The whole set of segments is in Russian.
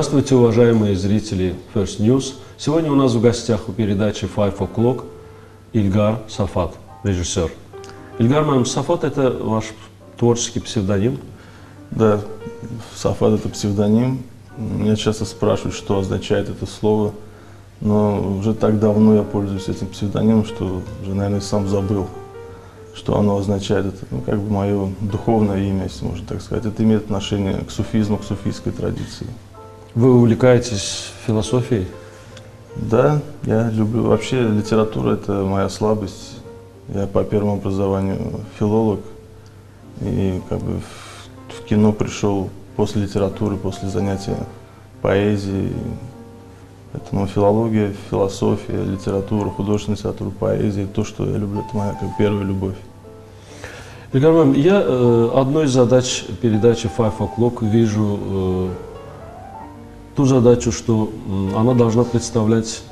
Здравствуйте, уважаемые зрители First News. Сегодня у нас в гостях у передачи Five O'Clock Ильгар Сафат, режиссер. Ильгар Мам, Сафат – это ваш творческий псевдоним? Да, Сафат – это псевдоним. Меня часто спрашивают, что означает это слово. Но уже так давно я пользуюсь этим псевдонимом, что уже, наверное, сам забыл, что оно означает. Это ну, как бы мое духовное имя, если можно так сказать. Это имеет отношение к суфизму, к суфийской традиции. Вы увлекаетесь философией? Да, я люблю. Вообще литература – это моя слабость. Я по первому образованию филолог. И как бы в, кино пришел после литературы, после занятия поэзией. Поэтому филология, философия, литература, художественная литература, поэзия – то, что я люблю, это моя как, первая любовь. Ильгар я э, одной из задач передачи Five O'Clock вижу э, ту задачу, что она должна представлять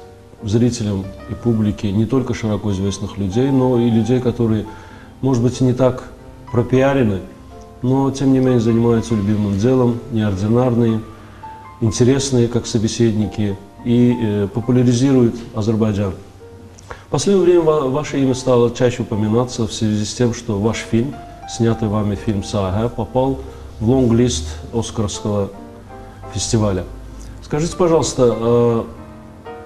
зрителям и публике не только широко известных людей, но и людей, которые, может быть, не так пропиарены, но, тем не менее, занимаются любимым делом, неординарные, интересные, как собеседники, и э, популяризируют Азербайджан. В последнее время ваше имя стало чаще упоминаться в связи с тем, что ваш фильм, снятый вами фильм «Сага», попал в лонг-лист Оскарского фестиваля – Скажите, пожалуйста, э,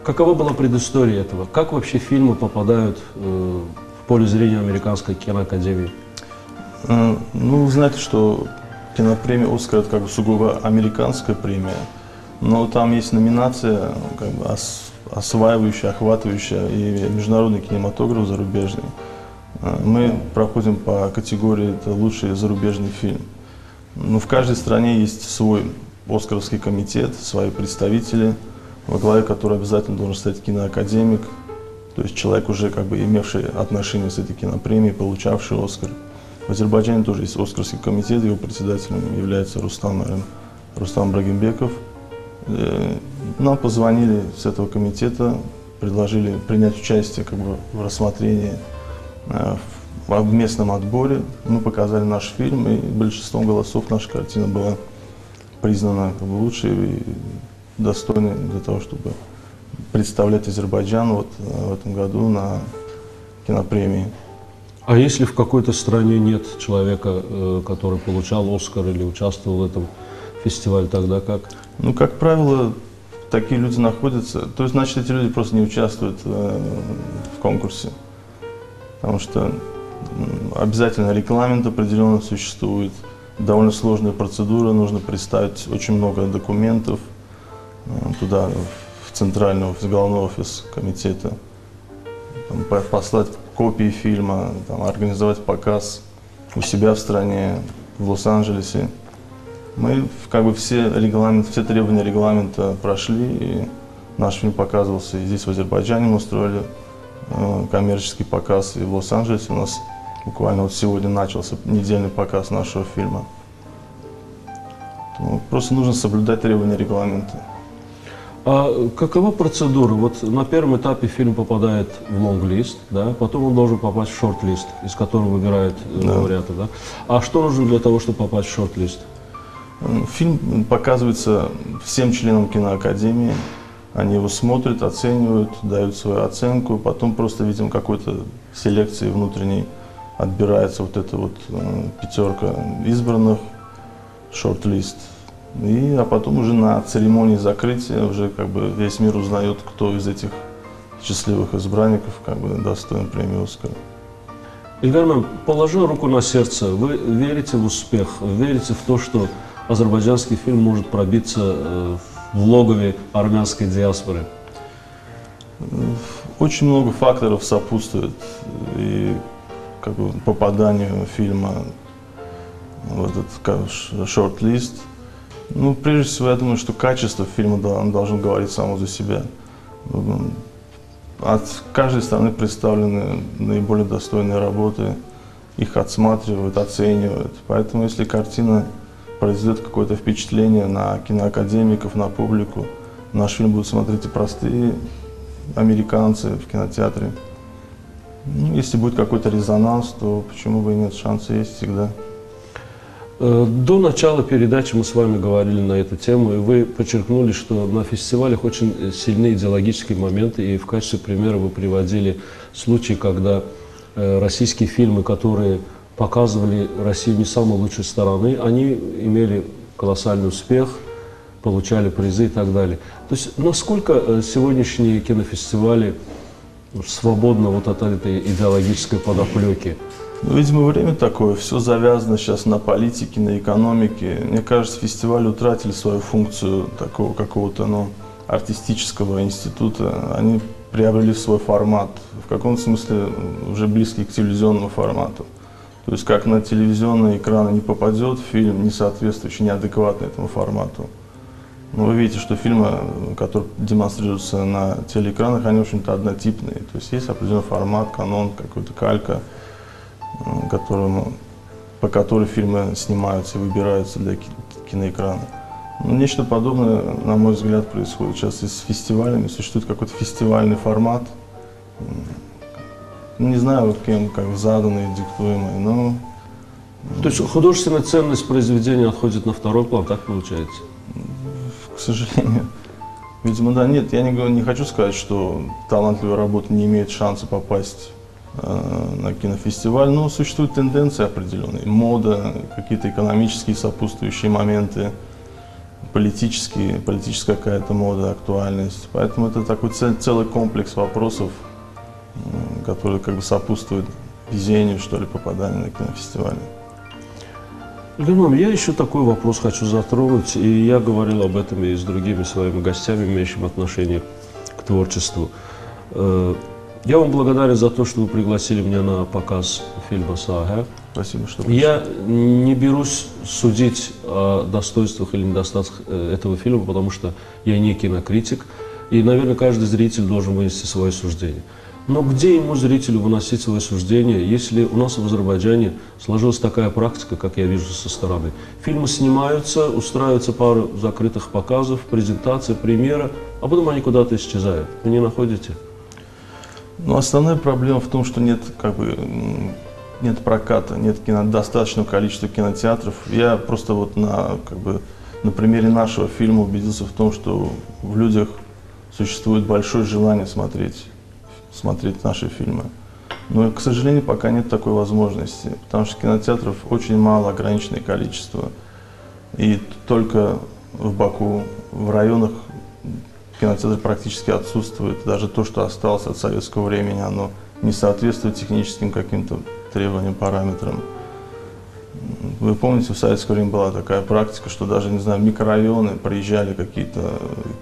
какова была предыстория этого? Как вообще фильмы попадают э, в поле зрения Американской киноакадемии? Э, ну, вы знаете, что кинопремия «Оскар» – это как бы сугубо американская премия, но там есть номинация, как бы осваивающая, охватывающая и международный кинематограф зарубежный. Мы проходим по категории «Это лучший зарубежный фильм». Но в каждой стране есть свой Оскаровский комитет, свои представители, во главе которого обязательно должен стоять киноакадемик, то есть человек, уже как бы имевший отношение с этой кинопремией, получавший Оскар. В Азербайджане тоже есть Оскарский комитет, его председателем является Рустам, наверное, Рустам Брагимбеков. Э, нам позвонили с этого комитета, предложили принять участие как бы, в рассмотрении э, в местном отборе. Мы показали наш фильм, и большинством голосов наша картина была признана как бы, лучшей и достойной для того, чтобы представлять Азербайджан вот э, в этом году на кинопремии. А если в какой-то стране нет человека, э, который получал Оскар или участвовал в этом фестивале, тогда как? Ну, как правило, такие люди находятся. То есть, значит, эти люди просто не участвуют э, в конкурсе. Потому что обязательно регламент определенно существует – довольно сложная процедура, нужно представить очень много документов э, туда, в центральный офис, главный офис комитета, там, послать копии фильма, там, организовать показ у себя в стране, в Лос-Анджелесе. Мы как бы все регламенты, все требования регламента прошли, и наш фильм показывался и здесь, в Азербайджане мы устроили э, коммерческий показ, и в Лос-Анджелесе у нас Буквально вот сегодня начался недельный показ нашего фильма. Просто нужно соблюдать требования регламента. А какова процедура? Вот на первом этапе фильм попадает в лонг-лист, да, потом он должен попасть в шорт-лист, из которого выбирают э, да. лауреаты, да? А что нужно для того, чтобы попасть в шорт-лист? Фильм показывается всем членам киноакадемии. Они его смотрят, оценивают, дают свою оценку, потом просто видим какой-то селекции внутренней отбирается вот эта вот э, пятерка избранных, шорт-лист. И, а потом уже на церемонии закрытия уже как бы весь мир узнает, кто из этих счастливых избранников как бы достоин премии «Оскара». Ильгар положа руку на сердце, вы верите в успех, верите в то, что азербайджанский фильм может пробиться э, в логове армянской диаспоры? Очень много факторов сопутствует. И как бы, попаданию фильма в этот шорт-лист. Ну, прежде всего, я думаю, что качество фильма должно говорить само за себя. от каждой стороны представлены наиболее достойные работы, их отсматривают, оценивают. Поэтому если картина произведет какое-то впечатление на киноакадемиков, на публику, наш фильм будут смотреть и простые американцы в кинотеатре. Ну, если будет какой-то резонанс, то почему бы и нет, шансы есть всегда. Э, До начала передачи мы с вами говорили на эту тему, и вы подчеркнули, что на фестивалях очень сильные идеологические моменты, и в качестве примера вы приводили случаи, когда э, российские фильмы, которые показывали Россию не самой лучшей стороны, они имели колоссальный успех, получали призы и так далее. То есть насколько э, сегодняшние кинофестивали свободны вот от этой идеологической подоплеки? Ну, видимо, время такое, все завязано сейчас на политике, на экономике. Мне кажется, фестивали утратили свою функцию такого какого-то ну, артистического института. Они приобрели свой формат, в каком-то смысле уже близкий к телевизионному формату. То есть как на телевизионные экраны не попадет фильм, не соответствующий, неадекватный этому формату. Но вы видите, что фильмы, которые демонстрируются на телеэкранах, они, в общем-то, однотипные. То есть есть определенный формат, канон, какой-то калька, м, которому, по которой фильмы снимаются и выбираются для ки- киноэкрана. Ну, нечто подобное, на мой взгляд, происходит сейчас и с фестивалями. Существует какой-то фестивальный формат. Не знаю, вот кем как заданный, диктуемый, но То есть художественная ценность произведения отходит на второй план, так получается? Сожалению. Видимо, да. Нет, я не, не хочу сказать, что талантливая работа не имеет шанса попасть э, на кинофестиваль, но существуют тенденции определенные. Мода, какие-то экономические сопутствующие моменты, политические, политическая какая-то мода, актуальность. Поэтому это такой цел- целый комплекс вопросов, м, которые как бы сопутствуют везению, что ли, попадания на кинофестивале. Герман, я еще такой вопрос хочу затронуть, и я говорил об этом и с другими своими гостями, имеющими отношение к творчеству. Э, Я вам благодарен за то, что вы пригласили меня на показ фильма «Сага». Спасибо, что Я не берусь судить о достоинствах или недостатках э, этого фильма, потому что я не кинокритик, и, наверное, каждый зритель должен вынести свое суждение. Но где ему, зрителю, выносить свое суждение, если у нас в Азербайджане сложилась такая практика, как я вижу со стороны? Фильмы снимаются, устраиваются пару закрытых показов, презентация, премьера, а потом они куда-то исчезают. Вы не находите? Ну, основная проблема в том, что нет, как бы, нет проката, нет кино, достаточного количества кинотеатров. Я просто вот на, как бы, на примере нашего фильма убедился в том, что в людях существует большое желание смотреть, смотреть наши фильмы. Но, к сожалению, пока нет такой возможности, потому что кинотеатров очень мало, ограниченное количество. И только в Баку, в районах кинотеатр практически отсутствует. Даже то, что осталось от советского времени, оно не соответствует техническим каким-то требованиям, параметрам. Вы помните, в советское время была такая практика, что даже, не знаю, микрорайоны приезжали какие-то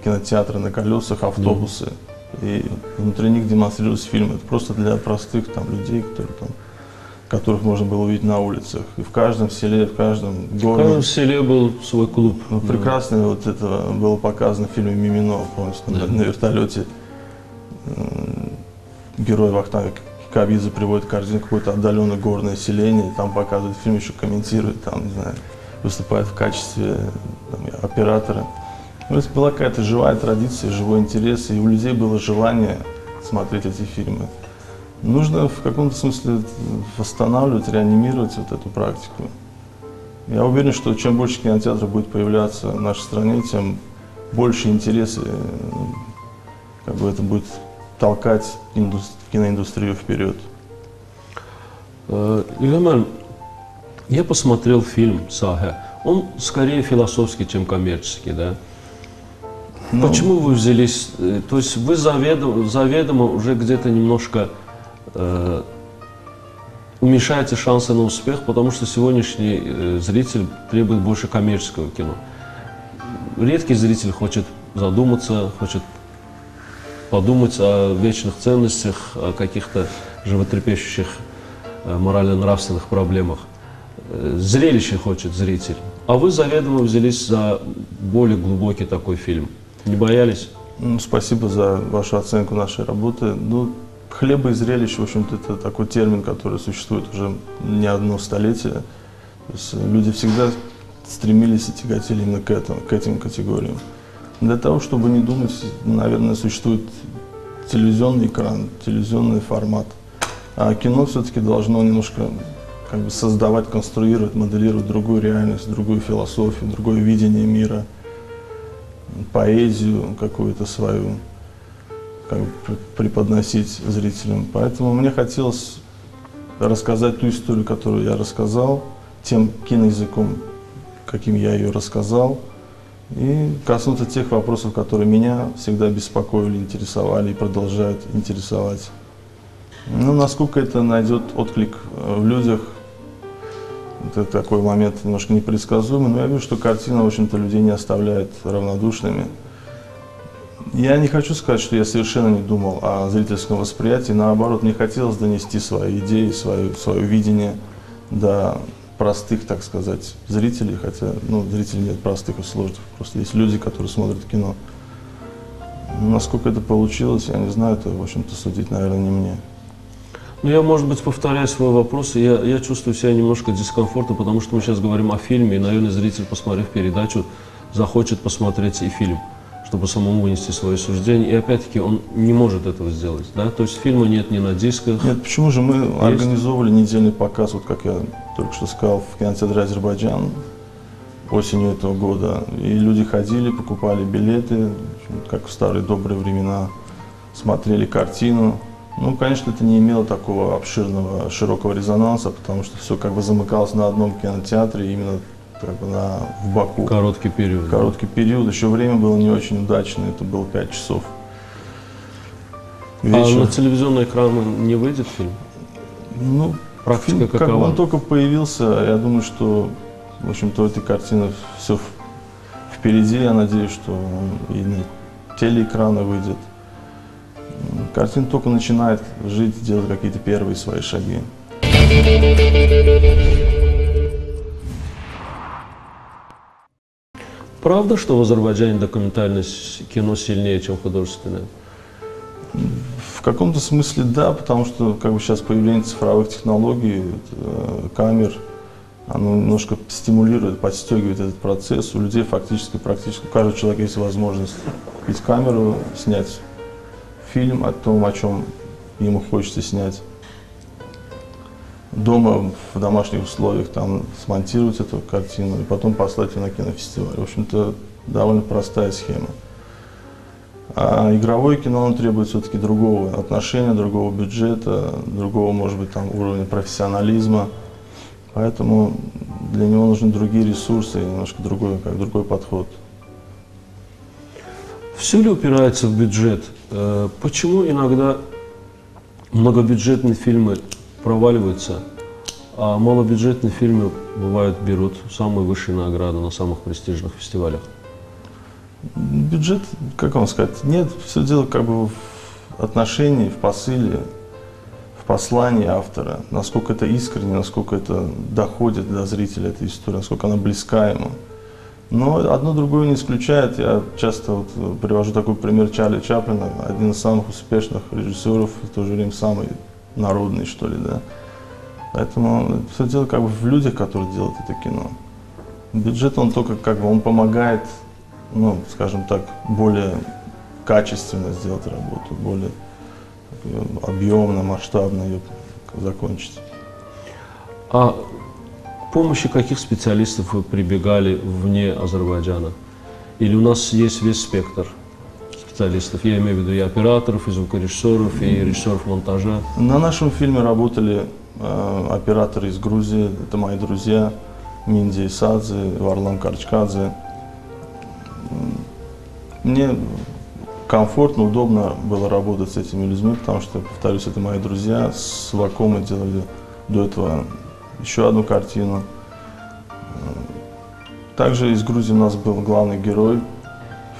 кинотеатры на колесах, автобусы, и внутри них демонстрировались фильмы. Это просто для простых там, людей, которые, там, которых можно было увидеть на улицах. И в каждом селе, в каждом В городе. каждом селе был свой клуб. Ну, Да. прекрасно вот это было показано в фильме «Мимино», помните, там, Да. на вертолете м, герой Вахтанга Кабидзе приводит картину какое-то отдаленное горное селение, и там показывает фильм, еще комментирует, там, не знаю, выступает в качестве там, оператора. Ну, то есть была какая-то живая традиция, живой интерес, и у людей было желание смотреть эти фильмы. Нужно в каком-то смысле восстанавливать, реанимировать вот эту практику. Я уверен, что чем больше кинотеатров будет появляться в нашей стране, тем больше интерес, и, э, как бы это будет толкать индус- киноиндустрию вперед. Э, Ильгаман, я посмотрел фильм «Сага». Он скорее философский, чем коммерческий, да? Ну, Почему вы взялись, э, то есть вы заведомо, заведомо уже где-то немножко э, уменьшаете шансы на успех, потому что сегодняшний э, зритель требует больше коммерческого кино. Редкий зритель хочет задуматься, хочет подумать о вечных ценностях, о каких-то животрепещущих э, морально-нравственных проблемах. Э, Зрелище хочет зритель. А вы заведомо взялись за более глубокий такой фильм. Не боялись? Ну, спасибо за вашу оценку нашей работы. Ну, хлеба и зрелищ, в общем-то, это такой термин, который существует уже не одно столетие. То есть люди всегда стремились и тяготели именно к, этому, к этим категориям. Для того, чтобы не думать, наверное, существует телевизионный экран, телевизионный формат. А кино все-таки должно немножко как бы создавать, конструировать, моделировать другую реальность, другую философию, другое видение мира, поэзию какую-то свою как бы преподносить зрителям. Поэтому мне хотелось рассказать ту историю, которую я рассказал, тем киноязыком, каким я ее рассказал, и коснуться тех вопросов, которые меня всегда беспокоили, интересовали и продолжают интересовать. Ну, насколько это найдет отклик э, в людях, это такой момент немножко непредсказуемый, но я вижу, что картина, в общем-то, людей не оставляет равнодушными. Я не хочу сказать, что я совершенно не думал о зрительском восприятии, наоборот, мне хотелось донести свои идеи, свое, свое видение до простых, так сказать, зрителей, хотя, ну, зрителей нет простых и сложных, просто есть люди, которые смотрят кино. Насколько это получилось, я не знаю, это, в общем-то, судить, наверное, не мне. Ну, я, может быть, повторяю свой вопрос, я, я чувствую себя немножко дискомфортно, потому что мы сейчас говорим о фильме, и, наверное, зритель, посмотрев передачу, захочет посмотреть и фильм чтобы самому вынести свое суждение. И опять-таки он не может этого сделать. Да? То есть фильма нет ни на дисках. Нет, почему же мы Есть? организовывали недельный показ, вот как я только что сказал, в кинотеатре Азербайджан осенью этого года. И люди ходили, покупали билеты, как в старые добрые времена, смотрели картину. Ну, конечно, это не имело такого обширного, широкого резонанса, потому что все как бы замыкалось на одном кинотеатре, именно как бы на, в Баку. Короткий период. Короткий период. Еще время было не очень удачное, это было 5 часов. Вечер. А на телевизионный экран не выйдет фильм? Ну, Практика фильм, какова? Как он только появился, я думаю, что, в общем-то, у этой картины все впереди. Я надеюсь, что и на телеэкраны выйдет. Картина только начинает жить, делать какие-то первые свои шаги. Правда, что в Азербайджане документальное кино сильнее, чем художественное? В каком-то смысле да, потому что как бы сейчас появление цифровых технологий, э, камер, оно немножко стимулирует, подстегивает этот процесс. У людей фактически, практически, у каждого человека есть возможность купить камеру, снять фильм о том, о чем ему хочется снять дома в домашних условиях там смонтировать эту картину и потом послать ее на кинофестиваль. В общем-то, довольно простая схема. А игровое кино, оно требует все-таки другого отношения, другого бюджета, другого, может быть, там уровня профессионализма. Поэтому для него нужны другие ресурсы, немножко другой, как другой подход. Все ли упирается в бюджет? Э, почему иногда многобюджетные фильмы проваливаются, а малобюджетные фильмы бывают берут самые высшие награды на самых престижных фестивалях. Бюджет, как вам сказать, нет, все дело как бы в отношении, в посыле, в послании автора, насколько это искренне, насколько это доходит до зрителя эта история, насколько она близка ему. Но одно другое не исключает. Я часто вот привожу такой пример Чарли Чаплина, один из самых успешных режиссеров, в то же время самый народный, что ли, да. Поэтому все дело как бы в людях, которые делают это кино. Бюджет, он только как бы, он помогает, ну, скажем так, более качественно сделать работу, более объемно, масштабно ее закончить. А помощи каких специалистов вы прибегали вне Азербайджана? Или у нас есть весь спектр? специалистов. Я имею в виду и операторов, и звукорежиссеров, и режиссеров монтажа. На нашем фильме работали э, операторы из Грузии, это мои друзья, Минди Исадзе, Варлам Карчкадзе. Мне комфортно, удобно было работать с этими людьми, потому что, повторюсь, это мои друзья. С Ваком мы делали до этого еще одну картину. Также из Грузии у нас был главный герой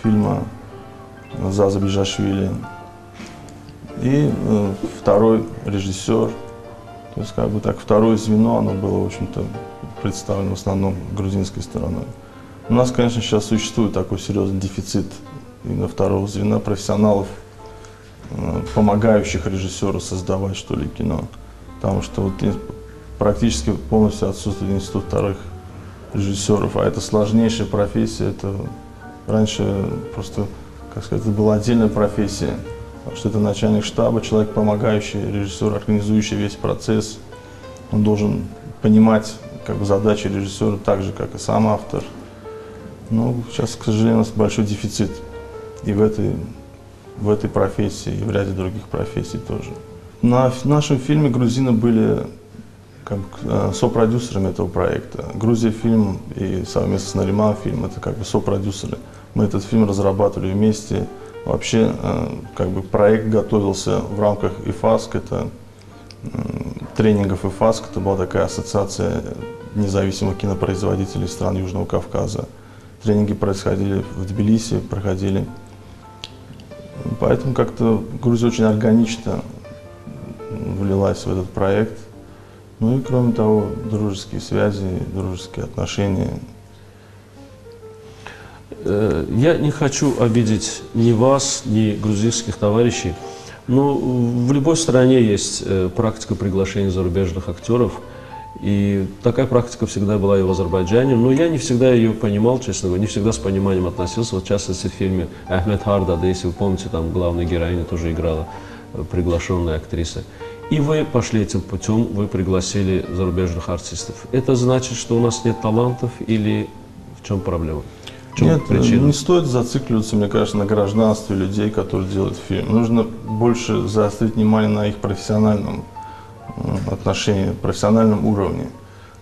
фильма Заза Бижашвили. И э, второй режиссер, то есть как бы так второе звено, оно было, в общем-то, представлено в основном грузинской стороной. У нас, конечно, сейчас существует такой серьезный дефицит именно второго звена профессионалов, э, помогающих режиссеру создавать что ли кино. Потому что вот и практически полностью отсутствует институт вторых режиссеров, а это сложнейшая профессия, это раньше просто, как сказать, это была отдельная профессия, потому что это начальник штаба, человек, помогающий режиссеру, организующий весь процесс, он должен понимать как бы, задачи режиссера так же, как и сам автор. Но сейчас, к сожалению, у нас большой дефицит и в этой, в этой профессии, и в ряде других профессий тоже. На нашем фильме грузины были как бы, э, сопродюсерами этого проекта. Грузия фильм и совместно с Нариман фильм это как бы сопродюсеры. Мы этот фильм разрабатывали вместе. Вообще э, как бы проект готовился в рамках ИФАСК, это тренингов ИФАСК, это была такая ассоциация независимых кинопроизводителей стран Южного Кавказа. Тренинги происходили в Тбилиси, проходили. Поэтому как-то Грузия очень органично влилась в этот проект. Ну и кроме того, дружеские связи, дружеские отношения. Э, Я не хочу обидеть ни вас, ни грузинских товарищей, но в любой стране есть э, практика приглашения зарубежных актеров, и такая практика всегда была и в Азербайджане, но я не всегда ее понимал, честно говоря, не всегда с пониманием относился. Вот в частности в фильме Ахмед Харда, да, если вы помните, там главная героиня тоже играла э, приглашенная актриса. И вы пошли этим путем, вы пригласили зарубежных артистов. Это значит, что у нас нет талантов или в чем проблема? В чем Нет, причина? не стоит зацикливаться, мне кажется, на гражданстве людей, которые делают фильм. Нужно больше заострить внимание на их профессиональном отношении, профессиональном уровне.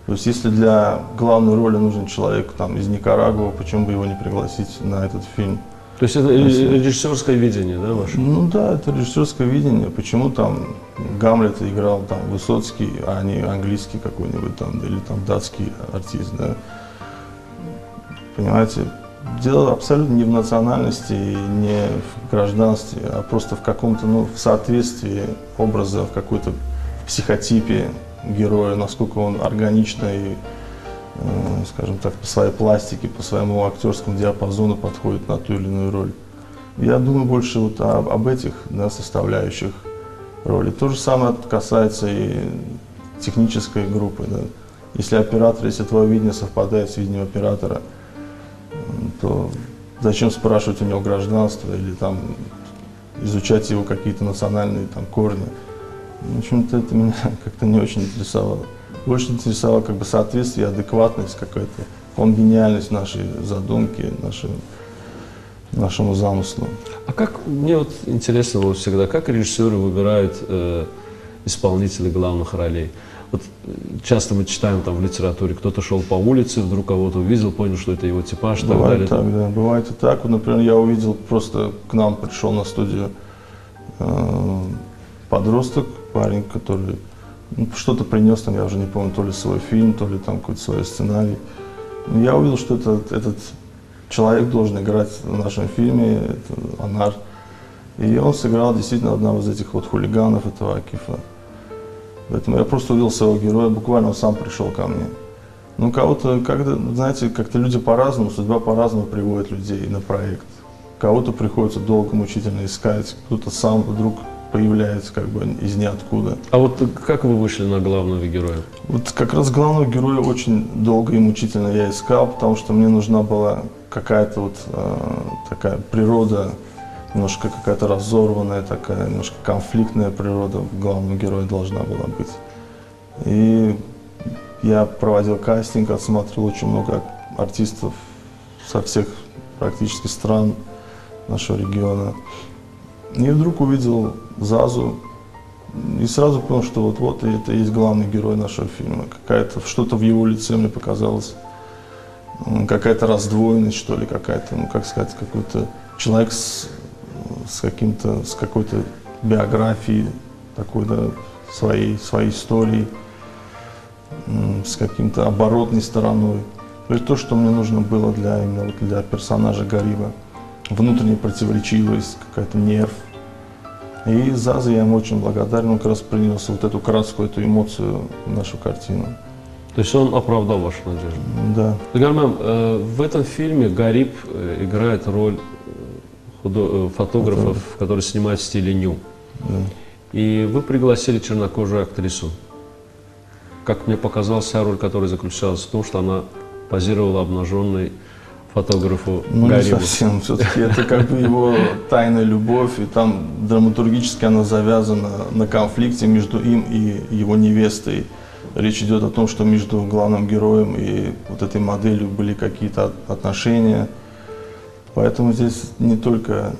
То есть, если для главной роли нужен человек там, из Никарагуа, почему бы его не пригласить на этот фильм? То есть это режиссерское видение, да, ваше? Ну да, это режиссерское видение. Почему там Гамлет играл там Высоцкий, а не английский какой-нибудь там, или там датский артист, да? Понимаете, дело абсолютно не в национальности не в гражданстве, а просто в каком-то, ну, в соответствии образа, в какой-то психотипе героя, насколько он органично и, э, скажем так, по своей пластике, по своему актерскому диапазону подходит на ту или иную роль. Я думаю больше вот об, об этих да, составляющих роли. То же самое касается и технической группы. да. Если оператор, если твое видение совпадает с видением оператора, то зачем спрашивать у него гражданство или там изучать его какие-то национальные там корни. В общем-то, это меня как-то не очень интересовало. Больше интересовало как бы соответствие, адекватность какая-то, конгениальность нашей задумки, нашей, нашему замыслу. А как, мне вот интересно было всегда, как режиссеры выбирают э, исполнителей главных ролей? Вот э, часто мы читаем там в литературе, кто-то шел по улице, вдруг кого-то увидел, понял, что это его типаж, и так далее. Бывает так, да. Бывает и так. Вот, например, я увидел, просто к нам пришел на студию э, подросток, парень, который ну, что-то принес, там, я уже не помню, то ли свой фильм, то ли там какой-то свой сценарий. Я увидел, что этот, этот человек должен играть в нашем фильме, это Анар. И он сыграл действительно одного из этих вот хулиганов этого Акифа. Поэтому я просто увидел своего героя, буквально он сам пришел ко мне. Ну, кого-то, когда, знаете, как-то люди по-разному, судьба по-разному приводит людей на проект. Кого-то приходится долго, мучительно искать, кто-то сам вдруг появляется как бы из ниоткуда. А вот как вы вышли на главного героя? Вот как раз главного героя очень долго и мучительно я искал, потому что мне нужна была какая-то вот э, такая природа, немножко какая-то разорванная, такая немножко конфликтная природа главного героя должна была быть. И я проводил кастинг, отсматривал очень много артистов со всех практически стран нашего региона. И вдруг увидел Зазу, и сразу понял, что вот-вот и это и есть главный герой нашего фильма. Какая-то, что-то в его лице мне показалось, какая-то раздвоенность, что ли, какая-то, ну, как сказать, какой-то человек с, с каким-то, с какой-то биографией, такой, да, своей, своей историей, с каким-то оборотной стороной. То есть то, что мне нужно было для, именно для персонажа Гариба. Внутренняя противоречивость, какая-то нерв. И Заза я ему очень благодарен, он как раз принес вот эту краску, эту эмоцию в нашу картину. То есть он оправдал вашу надежду. Да. Гармам, э, в этом фильме Гариб э, играет роль худо- э, фотографов, которые снимают в стиле ню. Да. И вы пригласили чернокожую актрису. Как мне показалась, вся роль которой заключалась в том, что она позировала обнаженной фотографу Ну, не совсем. Все-таки это как бы его тайная любовь, и там драматургически она завязана на конфликте между им и его невестой. Речь идет о том, что между главным героем и вот этой моделью были какие-то от- отношения. Поэтому здесь не только.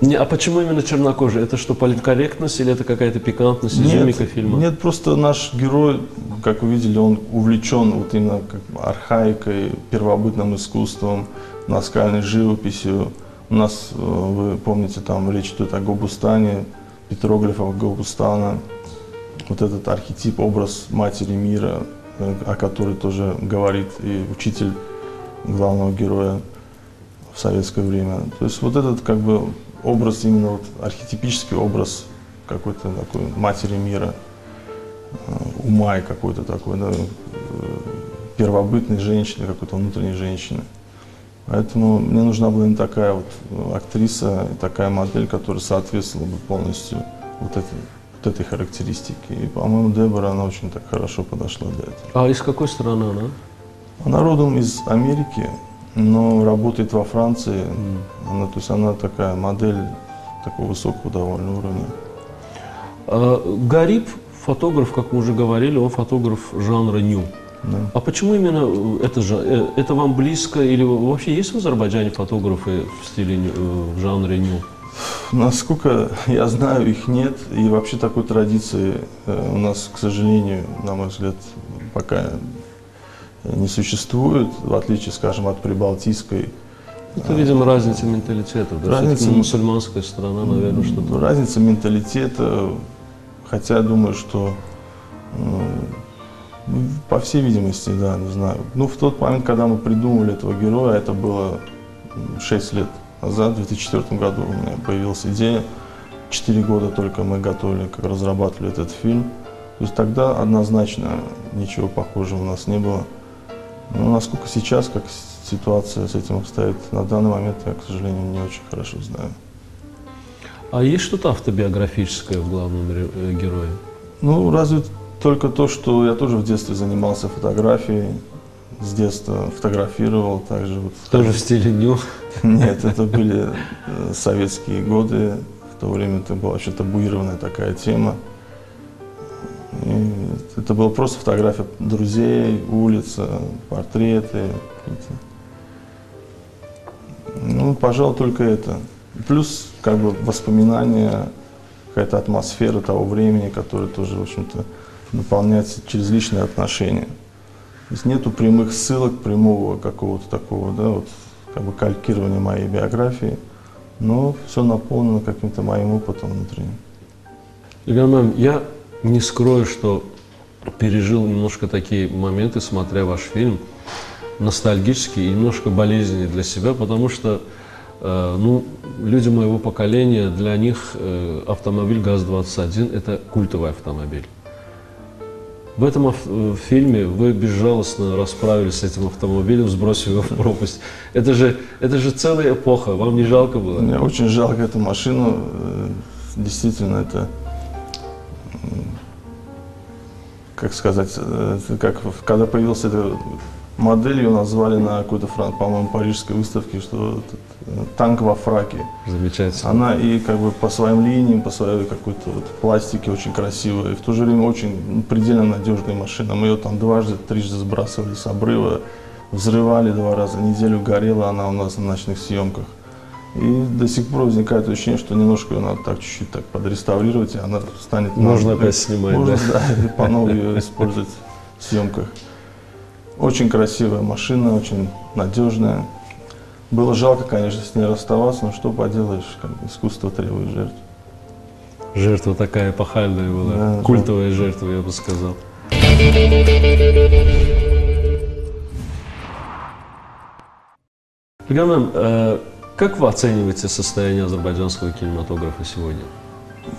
Не, а почему именно чернокожий? Это что, политкорректность или это какая-то пикантность, изюмика фильма? Нет, просто наш герой, как вы видели, он увлечен вот именно как архаикой, первобытным искусством, наскальной живописью. У нас, э, вы помните, там речь идет о Гобустане, петроглифах Гобустана. Вот этот архетип, образ матери мира, э, о которой тоже говорит и учитель главного героя в советское время. То есть вот этот как бы образ, именно вот архетипический образ какой-то такой матери мира, э, ума и какой-то такой, да, э, первобытной женщины, какой-то внутренней женщины. Поэтому мне нужна была именно такая вот э, актриса, такая модель, которая соответствовала бы полностью вот этой, вот этой характеристике. И, по-моему, Дебора, она очень так хорошо подошла для этого. А из какой страны она? Она родом из Америки, но работает во Франции. Она, то есть она такая модель такого высокого довольно уровня. А, Гариб, фотограф, как мы уже говорили, он фотограф жанра ню. Да. А почему именно э, это, э, это вам близко или вообще есть в Азербайджане фотографы в стиле э, в жанре ню? Насколько я знаю, их нет. И вообще такой традиции у нас, к сожалению, на мой взгляд, пока не существует, в отличие, скажем, от прибалтийской. Это, видимо, разница менталитетов. Да? Разница мусульманская страна, наверное, что-то. Разница менталитета, хотя я думаю, что ну, по всей видимости, да, не знаю. Ну, в тот момент, когда мы придумали этого героя, это было 6 лет назад, в 2004 году у меня появилась идея. Четыре года только мы готовили, как разрабатывали этот фильм. То есть тогда однозначно ничего похожего у нас не было. Но насколько сейчас, как ситуация с этим обстоит, на данный момент я, к сожалению, не очень хорошо знаю. А есть что-то автобиографическое в главном э, герое? Ну, разве только то, что я тоже в детстве занимался фотографией, с детства фотографировал, также вот. Тоже в стиле ню? Нет, это были э, советские годы, в то время это была вообще табуированная такая тема. И это была просто фотография друзей, улица, портреты. Ну, пожалуй, только это. Плюс, как бы, воспоминания, какая-то атмосфера того времени, которая тоже, в общем-то, наполняется через личные отношения. То есть нету прямых ссылок, прямого какого-то такого, да, вот, как бы калькирования моей биографии, но все наполнено каким-то моим опытом внутренним. Илья Мам, я не скрою, что пережил немножко такие моменты, смотря ваш фильм, ностальгические и немножко болезненные для себя, потому что э, ну, люди моего поколения, для них э, автомобиль ГАЗ-21 – это культовый автомобиль. В этом ав- э, фильме вы безжалостно расправились с этим автомобилем, сбросив его в пропасть. Это же, это же целая эпоха, вам не жалко было? Мне очень жалко эту машину. э, Действительно, это, как сказать, э, как когда появилась эта модель, ее назвали на какой-то, по-моему, парижской выставке, что э, танк во фраке. Замечательно. Она и как бы по своим линиям, по своей какой-то вот пластике очень красивая, и в то же время очень предельно надежная машина. Мы ее там дважды, трижды сбрасывали с обрыва, взрывали два раза, неделю горела она у нас на ночных съемках. И до сих пор возникает ощущение, что немножко ее надо так чуть-чуть так подреставрировать, и она станет... Можно опять снимать, Можно, да? да, по новой ее использовать в съемках. Очень красивая машина, очень надежная. Было жалко, конечно, с ней расставаться, но что поделаешь, как искусство требует жертв. Жертва такая эпохальная была, Да, культовая жертва, я бы сказал. Ильгам, э, как вы оцениваете состояние азербайджанского кинематографа сегодня?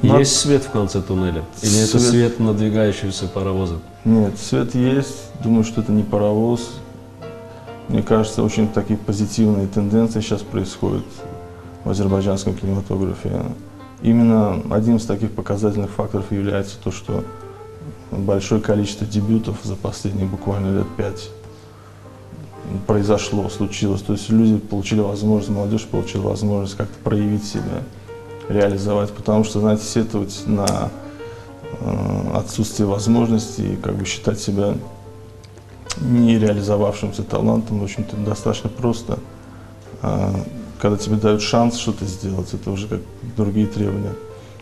На- Есть свет в конце туннеля? Или это Свет- свет надвигающегося паровоза? Нет, свет есть, думаю, что это не паровоз. Мне кажется, очень такие позитивные тенденции сейчас происходят в азербайджанском кинематографе. Именно одним из таких показательных факторов является то, что большое количество дебютов за последние буквально лет пять произошло, случилось. То есть люди получили возможность, молодежь получила возможность как-то проявить себя, реализовать. Потому что, знаете, сетовать на э, отсутствие возможностей, как бы считать себя не реализовавшимся талантом, в общем-то, достаточно просто. А когда тебе дают шанс что-то сделать, это уже как другие требования,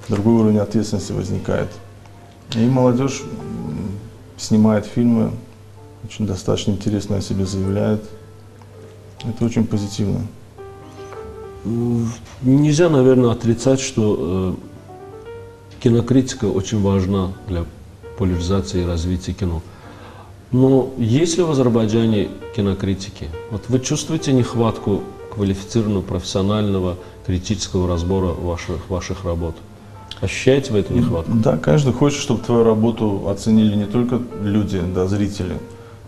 другой уровень ответственности возникает. И молодежь снимает фильмы, очень достаточно интересно о себе заявляет. Это очень позитивно. Нельзя, наверное, отрицать, что э, кинокритика очень важна для поляризации и развития кино. Но есть ли в Азербайджане кинокритики? Вот вы чувствуете нехватку квалифицированного, профессионального, критического разбора ваших, ваших работ? Ощущаете вы эту нехватку? Да, каждый хочет, чтобы твою работу оценили не только люди, да, зрители,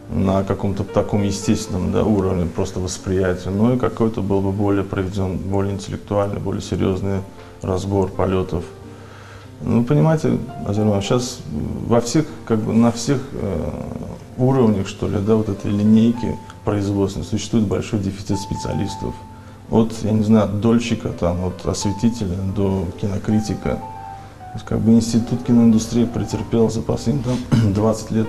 на каком-то таком естественном да, уровне просто восприятия, но и какой-то был бы более проведен, более интеллектуальный, более серьезный разбор полетов. Ну, понимаете, Азербайджан, сейчас во всех, как бы на всех э, уровнях, что ли, да, вот этой линейки производственной существует большой дефицит специалистов. От, я не знаю, от дольщика, там, от осветителя до кинокритика. То есть, как бы институт киноиндустрии претерпел за последние там, 20 лет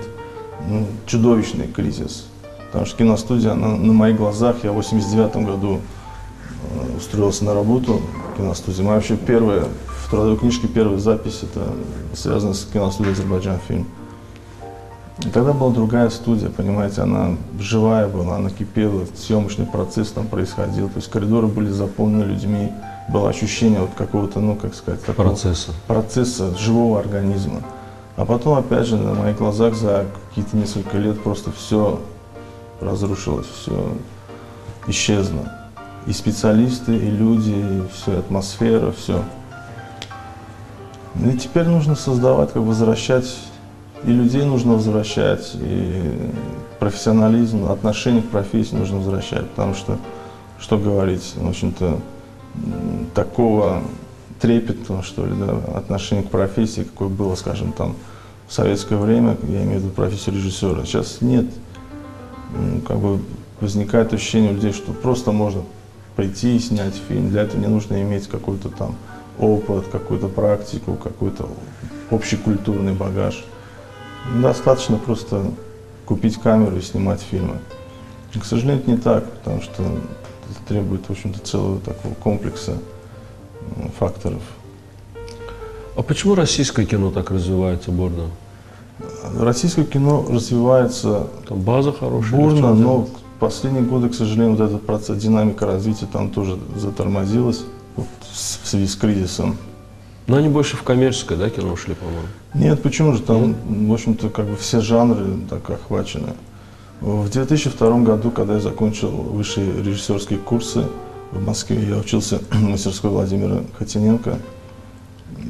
ну, чудовищный кризис. Потому что киностудия, она, на моих глазах, я в 89 году э, устроился на работу в киностудии. Моя вообще первая, в трудовой книжке первая запись, это связано с киностудией Азербайджан фильм. И тогда была другая студия, понимаете, она живая была, она кипела, съемочный процесс там происходил, то есть коридоры были заполнены людьми, было ощущение вот какого-то, ну, как сказать, такого процесса, процесса живого организма. А потом, опять же, на моих глазах за какие-то несколько лет просто все разрушилось, все исчезло. И специалисты, и люди, и все, атмосфера, все. И теперь нужно создавать, как возвращать, и людей нужно возвращать, и профессионализм, отношение к профессии нужно возвращать, потому что, что говорить, в общем-то, такого трепетного, что ли, да, отношение к профессии, какое было, скажем, там, в советское время, я имею в виду профессию режиссера. Сейчас нет. Как бы возникает ощущение у людей, что просто можно прийти и снять фильм. Для этого не нужно иметь какой-то там опыт, какую-то практику, какой-то общекультурный багаж. Достаточно просто купить камеру и снимать фильмы. к сожалению, это не так, потому что это требует, в общем-то, целого такого комплекса факторов. А почему российское кино так развивается бурно? Российское кино развивается там база хорошая. Бурно, но в последние годы, к сожалению, вот этот процесс, динамика развития там тоже затормозилась вот, в связи с кризисом. Но они больше в коммерческое, да, кино ушли, по-моему? Нет, почему же? Там, Нет? в общем-то, как бы все жанры так охвачены. В 2002 году, когда я закончил высшие режиссерские курсы в Москве, я учился в мастерской Владимира Хотиненко –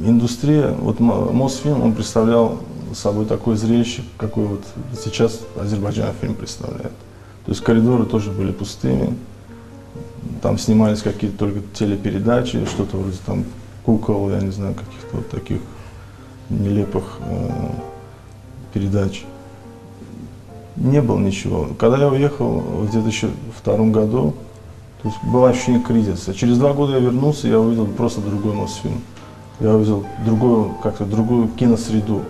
индустрия, вот Мосфильм, он представлял собой такое зрелище, какое вот сейчас Азербайджан фильм представляет. То есть коридоры тоже были пустыми, там снимались какие-то только телепередачи, что-то вроде там кукол, я не знаю, каких-то вот таких нелепых э, передач. Не было ничего. Когда я уехал в 2002 году, то есть было ощущение кризиса. Через два года я вернулся, я увидел просто другой Мосфильм я увидел другую, как-то другую киносреду.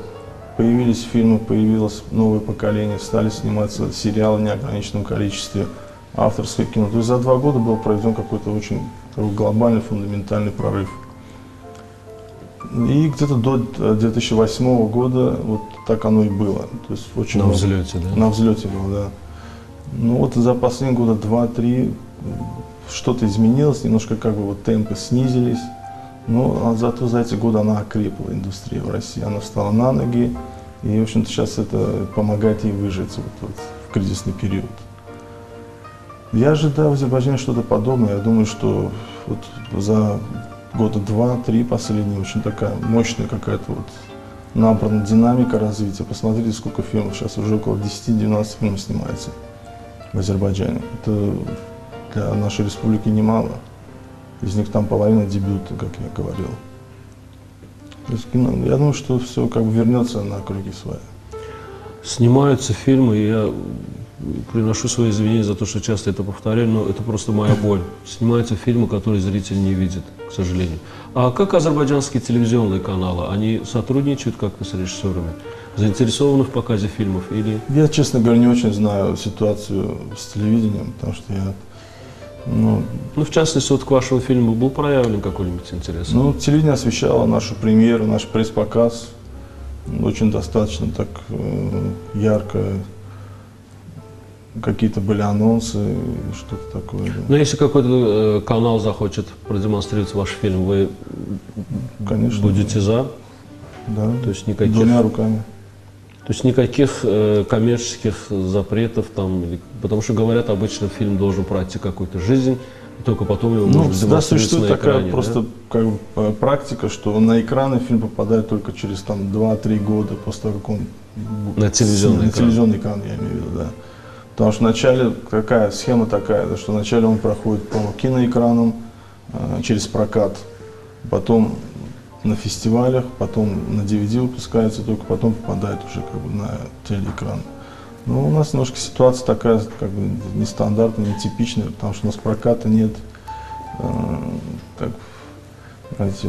Появились фильмы, появилось новое поколение, стали сниматься сериалы в неограниченном количестве, авторское кино. То есть за два года был проведен какой-то очень глобальный, фундаментальный прорыв. И где-то до 2008 года вот так оно и было. То есть очень на взлете, да? На взлете было, да. Ну вот за последние года два-три что-то изменилось, немножко как бы вот темпы снизились. Но а зато за эти годы она окрепла, индустрия в России. Она встала на ноги, и, в общем-то, сейчас это помогает ей выжить вот, вот, в кризисный период. Я ожидаю в Азербайджане что-то подобное. Я думаю, что вот за года два-три последние очень такая мощная какая-то вот набрана динамика развития. Посмотрите, сколько фильмов. Сейчас уже около 10-12 фильмов снимается в Азербайджане. Это для нашей республики немало. из них там половина дебюта, как я говорил. То есть кино, я думаю, что все как бы вернется на круги свои. Снимаются фильмы, и я приношу свои извинения за то, что часто это повторяю, но это просто моя боль. Снимаются фильмы, которые зритель не видит, к сожалению. А как азербайджанские телевизионные каналы? Они сотрудничают как-то с режиссерами? Заинтересованы в показе фильмов или... Я, честно говоря, не очень знаю ситуацию с телевидением, потому что я, ну, Ну, в частности, вот к вашему фильму был проявлен какой-нибудь интерес? ну, телевидение освещало нашу премьеру, наш пресс-показ очень достаточно так э, ярко. Какие-то были анонсы, что-то такое. да. Но если какой-то э, канал захочет продемонстрировать ваш фильм, вы Конечно. будете за? Да. То есть никаких, Двумя руками. То есть никаких э, коммерческих запретов там, или- потому что говорят, обычно фильм должен пройти какую-то жизнь, и только потом его Ну, можно демонстрировать существует на такая экране. да? просто как бы, практика, что на экраны фильм попадает только через там 2-3 года после того, как он На телевизионный на экран. телевизионный экран, я имею в виду, да. Потому что вначале какая схема такая, да, что вначале он проходит по киноэкранам э, через прокат, потом на фестивалях, потом на DVD выпускается, только потом попадает уже как бы на телеэкран. Но у нас немножко ситуация такая, как бы нестандартная, нетипичная, потому что у нас проката нет. Э, Так, знаете,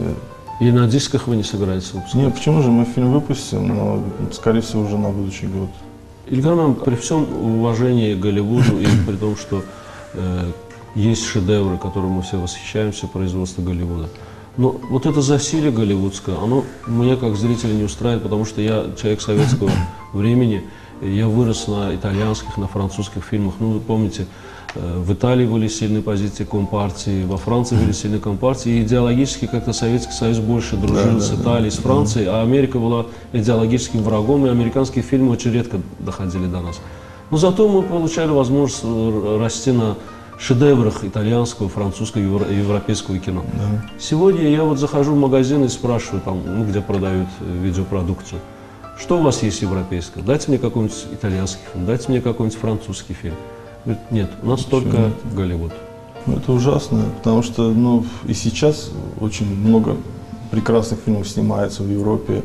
И на дисках вы не собираетесь выпускать? не, почему же мы фильм выпустим, но, скорее всего, уже на будущий год. Ильгар Мам, при всем уважении к Голливуду и при том, что э, есть шедевры, которыми мы все восхищаемся, производство Голливуда. Но вот это засилие голливудское, оно меня как зрителя не устраивает, потому что я человек советского времени, я вырос на итальянских, на французских фильмах. Ну, вы помните, э, в Италии были сильные позиции Компартии, во Франции были сильные Компартии, и идеологически как-то Советский Союз больше дружил Да, с да, да. Италией, с Францией, а Америка была идеологическим врагом, и американские фильмы очень редко доходили до нас. Но зато мы получали возможность расти на шедеврах итальянского, французского, евро- европейского кино. Да. Сегодня я вот захожу в магазин и спрашиваю, там, ну, где продают э, видеопродукцию, что у вас есть европейское? Дайте мне какой-нибудь итальянский фильм, дайте мне какой-нибудь французский фильм. Говорит, нет, у нас только нет? Голливуд. Ну, это ужасно, потому что ну, и сейчас очень много прекрасных фильмов снимается в Европе.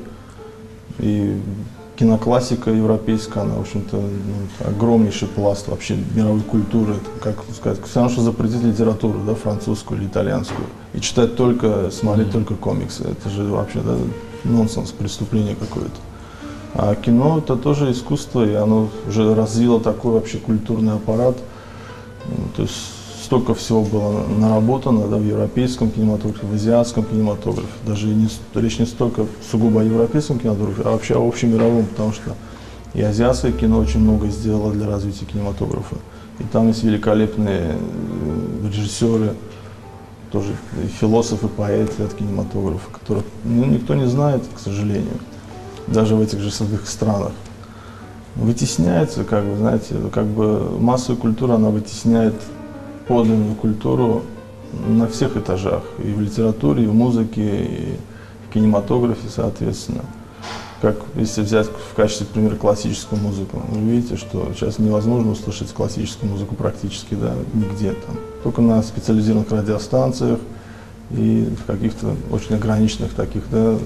И киноклассика европейская, она, в общем-то, ну, огромнейший пласт вообще мировой культуры. Это, как сказать, все равно, что запретить литературу, да, французскую или итальянскую. И читать только, смотреть только комиксы. Это же вообще да, нонсенс, преступление какое-то. А кино это тоже искусство, и оно уже развило такой вообще культурный аппарат. Ну, То есть столько всего было наработано да, в европейском кинематографе, в азиатском кинематографе. Даже не, речь не столько сугубо о европейском кинематографе, а вообще о общемировом, потому что и азиатское кино очень много сделало для развития кинематографа. И там есть великолепные э, режиссеры, тоже и философы, поэты от кинематографа, которых ну, никто не знает, к сожалению, даже в этих же самых странах. Вытесняется, как бы, знаете, как бы массовая культура, она вытесняет подлинную культуру на всех этажах, и в литературе, и в музыке, и в кинематографе, соответственно. Как если взять в качестве примера классическую музыку, вы видите, что сейчас невозможно услышать классическую музыку практически, да, нигде там. Только на специализированных радиостанциях и в каких-то очень ограниченных таких, да,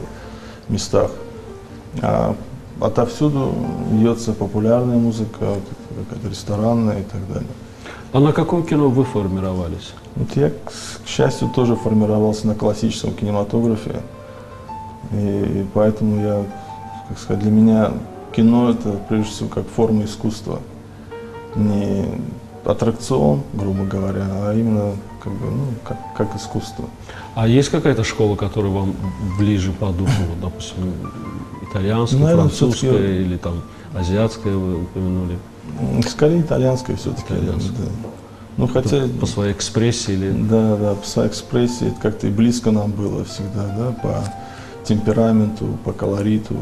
местах. А отовсюду льется популярная музыка, какая-то ресторанная и так далее. А на каком кино вы формировались? Вот я, к счастью, тоже формировался на классическом кинематографе. И поэтому я, как сказать, для меня кино это прежде всего как форма искусства. Не аттракцион, грубо говоря, а именно как, бы, ну, как, как искусство. А есть какая-то школа, которая вам ближе по духу, вот, допустим, итальянская, Наверное, французская или там азиатская вы упомянули? Скорее итальянское все-таки. Итальянское. Да. Ну хотя По своей экспрессии или... Да, да, по своей экспрессии это как-то и близко нам было всегда, да, по темпераменту, по колориту.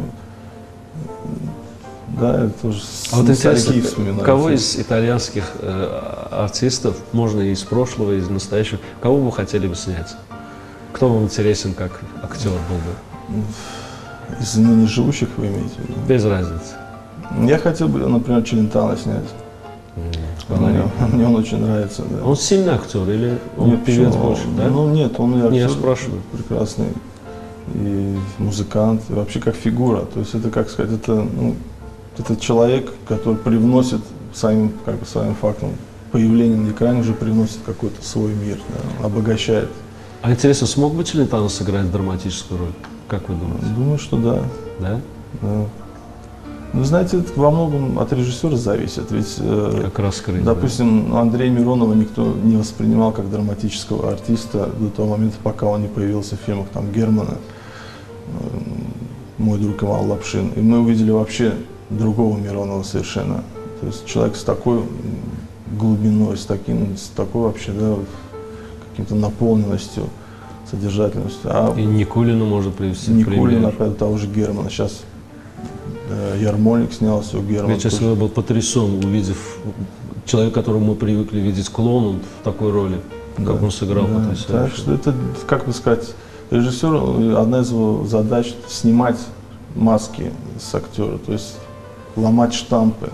Да, это тоже А вот интересно, кого из итальянских э, артистов, можно и из прошлого, и из настоящего, кого вы хотели бы снять? Кто вам интересен как актер был бы? Из ныне живущих вы имеете в виду? Без разницы. Я хотел бы, например, Челентано снять. Мне, мне он очень нравится. Да. Он сильный актер или он Нет, певец почему? больше, да? Ну нет, он и Не, я актер спрашиваю. прекрасный, и музыкант, и вообще как фигура. То есть это, как сказать, это, ну, это человек, который привносит своим, как бы, своим фактом появления на экране уже привносит какой-то свой мир, да, обогащает. А интересно, смог бы Челентано сыграть драматическую роль? Как вы думаете? Думаю, что да. Да? да. Ну, знаете, это во многом от режиссера зависит. Ведь э, Как да? Допустим, Андрея Миронова никто не воспринимал как драматического артиста до того момента, пока он не появился в фильмах там Германа, э, мой друг Иван Лапшин. И мы увидели вообще другого Миронова совершенно. То есть человек с такой глубиной, с таким, с такой вообще, да, каким-то наполненностью, содержательностью. А И Никулину можно привести Никулин, пример. опять того же Германа. Сейчас Ярмолик снялся у Германа. Я, честно говоря, был потрясен, увидев человека, которого мы привыкли видеть клоуном в такой роли. Как он сыграл Да, потрясающе. Так что это, как бы сказать, режиссер, э, одна из его задач снимать маски с актера, то есть ломать штампы,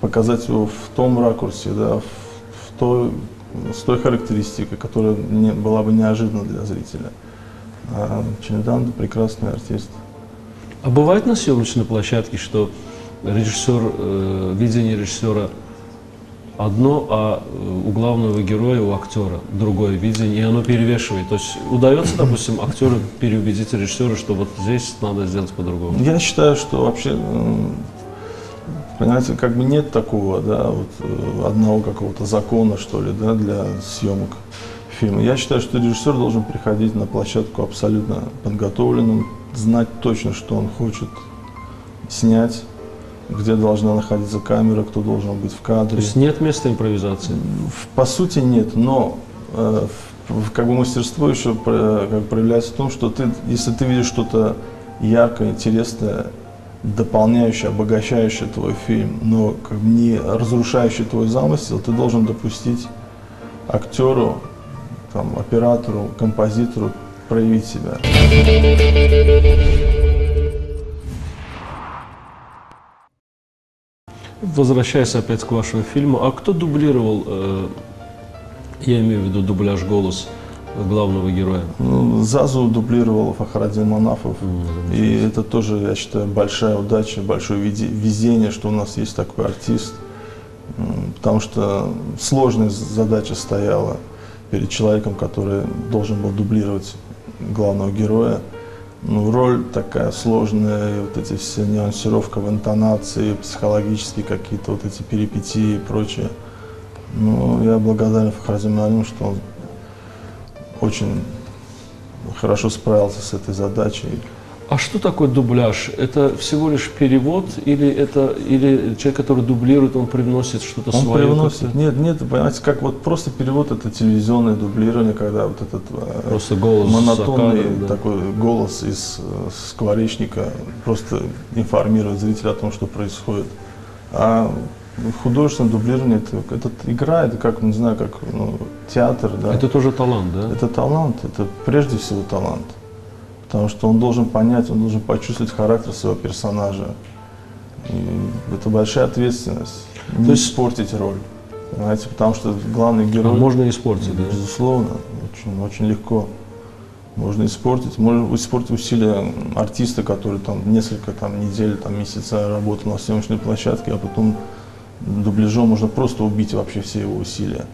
показать его в том ракурсе, да, в, в той, с той характеристикой, которая не, была бы неожиданна для зрителя. А Челентано прекрасный артист. А бывает на съемочной площадке, что режиссер, э, видение режиссера одно, а э, у главного героя, у актера другое видение, и оно перевешивает. То есть удается, допустим, актеру переубедить режиссера, что вот здесь надо сделать по-другому. Я считаю, что вообще, м, понимаете, как бы нет такого, да, вот э, одного какого-то закона, что ли, да, для съемок фильма. Я считаю, что режиссер должен приходить на площадку абсолютно подготовленным, знать точно, что он хочет снять, где должна находиться камера, кто должен быть в То кадре. есть нет места импровизации. По сути нет, но э, как бы мастерство еще проявляется в том, что ты, если ты видишь что-то яркое, интересное, дополняющее, обогащающее твой фильм, но как бы не разрушающее твой замысел, ты должен допустить актеру, там, оператору, композитору проявить себя. Возвращаясь опять к вашему фильму, а кто дублировал, э, я имею в виду дубляж голос главного героя? Ну, Зазу дублировал Фахрадин Манафов. И это тоже, я считаю, большая удача, большое везение, что у нас есть такой артист. Потому что сложная задача стояла перед человеком, который должен был дублировать главного героя. Ну, роль такая сложная, вот эти все нюансировка в интонации, психологические какие-то вот эти перипетии и прочее. Ну, я благодарен Фахрадину Алину, что он очень хорошо справился с этой задачей. А что такое дубляж? Это всего лишь перевод или это или человек, который дублирует, он привносит что-то Он свое? привносит. Нет, нет, понимаете, как вот просто перевод это телевизионное дублирование, когда вот этот э, Просто голос монотонный кадром, да. такой голос из э, скворечника просто информирует зрителя о том, что происходит. А художественное дублирование это, это игра, это как, не знаю, как ну, театр, да. Это тоже талант, да? Это талант, это прежде всего талант. Потому что он должен понять, он должен почувствовать характер своего персонажа. И это большая ответственность. Не То есть- испортить роль. Понимаете, потому что главный А герой, можно испортить, да? безусловно, очень, очень легко можно испортить. Можно испортить усилия артиста, который там несколько там, недель, там, месяца работал на съемочной площадке, а потом дубляжом можно просто убить вообще все его усилия.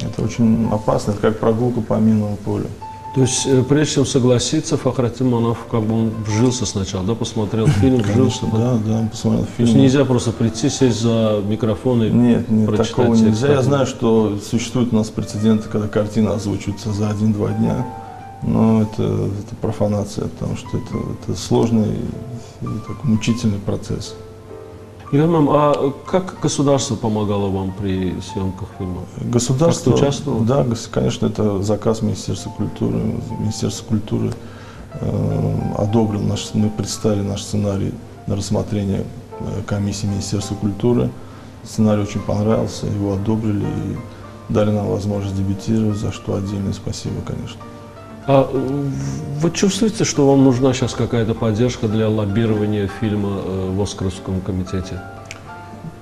Это очень опасно, это как прогулка по минному полю. То есть, э, прежде чем согласиться, Фахратин Манов как бы он вжился сначала, да, посмотрел фильм, вжился. Конечно, да, да, посмотрел То фильм. есть нельзя просто прийти, сесть за микрофон и Нет, нет, прочитать такого текст нельзя. Я знаю, что существуют у нас прецеденты, когда картина озвучивается за один-два дня, но это, это профанация, потому что это, это сложный и такой мучительный процесс. Игорь Мам, а как государство помогало вам при съемках фильма? Государство, участвовало? да, конечно, это заказ Министерства культуры. Министерство культуры э, одобрил наш, мы представили наш сценарий на рассмотрение э, комиссии Министерства культуры. Сценарий очень понравился, его одобрили и дали нам возможность дебютировать, за что отдельное спасибо, конечно. А э, вы чувствуете, что вам нужна сейчас какая-то поддержка для лоббирования фильма э, в Оскаровском комитете?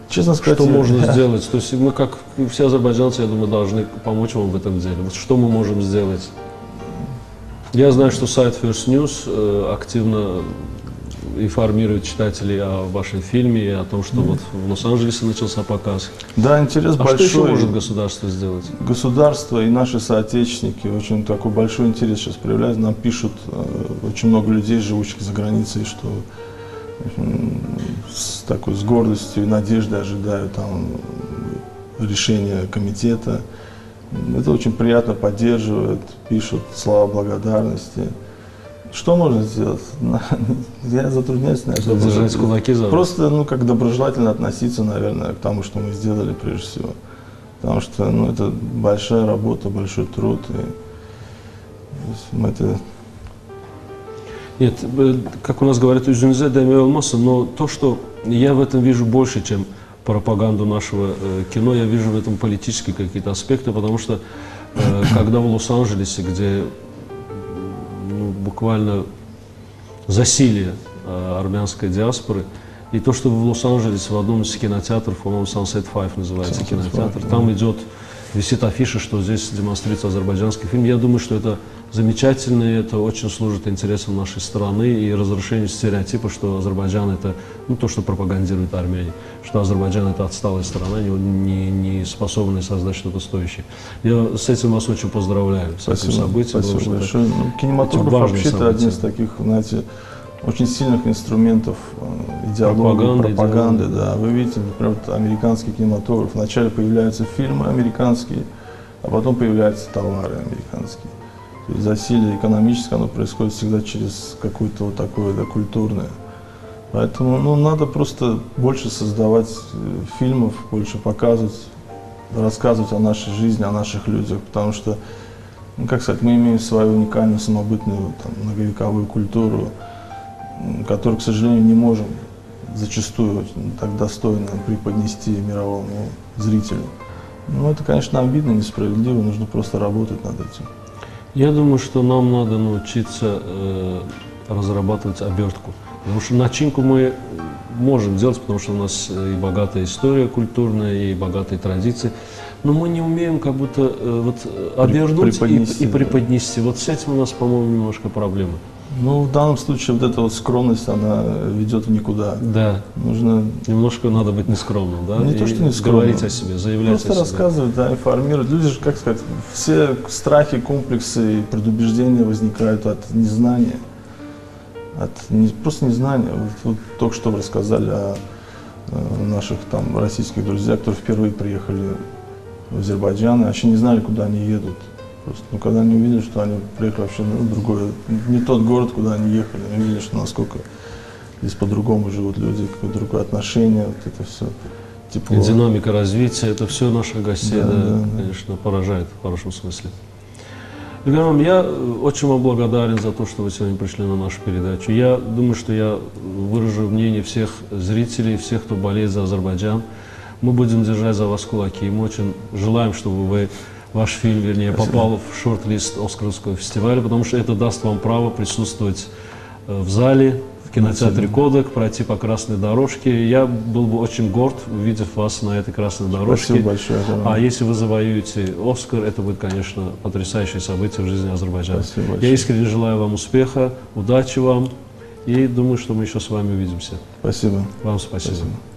Честно сказать, Что можно сделать? То есть мы, как все азербайджанцы, я думаю, должны помочь вам в этом деле. Вот что мы можем сделать? Я знаю, что сайт First News э, активно информирует читателей о вашем фильме и о том, что вот в Лос-Анджелесе начался показ. Да, интерес А большой. что еще может государство сделать? Государство и наши соотечественники очень такой большой интерес сейчас проявляют. Нам пишут э, очень много людей, живущих за границей, что с такой с гордостью и надеждой ожидают там решения комитета. Это очень приятно поддерживают, пишут слова благодарности. Что можно сделать? Я затрудняюсь на это. Держать кулаки за? Просто, ну, как доброжелательно относиться, наверное, к тому, что мы сделали прежде всего. Потому что, ну, это большая работа, большой труд. И, мы это Нет, э, как у нас говорят, üzünüze demir olmasın, но то, что я в этом вижу больше, чем пропаганду нашего э, кино, я вижу в этом политические какие-то аспекты, потому что э, когда в Лос-Анджелесе, где буквально засилие э, армянской диаспоры, и то, что в Лос-Анджелесе в одном из кинотеатров, по-моему, Sunset Five называется Sunset кинотеатр, Five, там да. идет, висит афиша, что здесь демонстрируется азербайджанский фильм. Я думаю, что это замечательно, и это очень служит интересам нашей страны и разрушению стереотипа, что Азербайджан это, ну, то, что пропагандирует Армения, что Азербайджан это отсталая страна, не, не, не способная создать что-то стоящее. Я с этим вас очень поздравляю, с этим спасибо, событием, спасибо большое. Ну, кинематограф вообще-то один из таких, знаете, очень сильных инструментов э, идеологии, Пропаганды, пропаганды. идеологии. Да. Вы видите, например, вот американский кинематограф. Вначале появляются фильмы американские, а потом появляются товары американские. То есть засилие экономическое, оно происходит всегда через какое-то вот такое да, культурное. Поэтому ну, надо просто больше создавать э, фильмов, больше показывать, рассказывать о нашей жизни, о наших людях, потому что, ну, как сказать, мы имеем свою уникальную, самобытную, там, многовековую культуру, м, которую, к сожалению, не можем зачастую так достойно преподнести мировому зрителю. Ну, это, конечно, обидно, несправедливо, нужно просто работать над этим. Я думаю, что нам надо научиться э, разрабатывать обертку. Потому что начинку мы можем делать, потому что у нас э, и богатая история культурная, и богатые традиции. Но мы не умеем как будто э, вот, э, обернуть и- преподнести, и, да. преподнести. Вот с этим у нас, по-моему, немножко проблемы. Ну, в данном случае вот эта вот скромность, она ведет в никуда. Да, Нужно немножко надо быть нескромным, да? Не и то, что нескромным. Говорить о себе, заявлять Просто о себе. рассказывать, да, информировать. Люди же, как сказать, все страхи, комплексы и предубеждения возникают от незнания. От не, просто незнания. Вот, вот только что вы рассказали о, э, наших там российских друзьях, которые впервые приехали в Азербайджан, и вообще не знали, куда они едут. Просто, ну, когда они увидели, что они приехали вообще в другой, не тот город, куда они ехали, они увидели, что насколько здесь по-другому живут люди, какое другое отношение, вот это все. Тепло. И динамика развития, это все наших гостей, Да, да, да, конечно, поражает в хорошем смысле. Ильгар, я очень вам благодарен за то, что вы сегодня пришли на нашу передачу. Я думаю, что я выражу мнение всех зрителей, всех, кто болеет за Азербайджан. Мы будем держать за вас кулаки. И мы очень желаем, чтобы вы, ваш фильм, вернее, Спасибо. попал в шорт-лист Оскаровского фестиваля, потому что это даст вам право присутствовать э, в зале, в кинотеатре. «Кодек», пройти по красной дорожке. Я был бы очень горд, увидев вас на этой красной дорожке. Спасибо большое. А если вы завоюете Оскар, это будет, конечно, потрясающее событие в жизни Азербайджана. Спасибо Я большое. искренне желаю вам успеха, удачи вам и думаю, что мы еще с вами увидимся. Спасибо. Вам спасибо. Спасибо.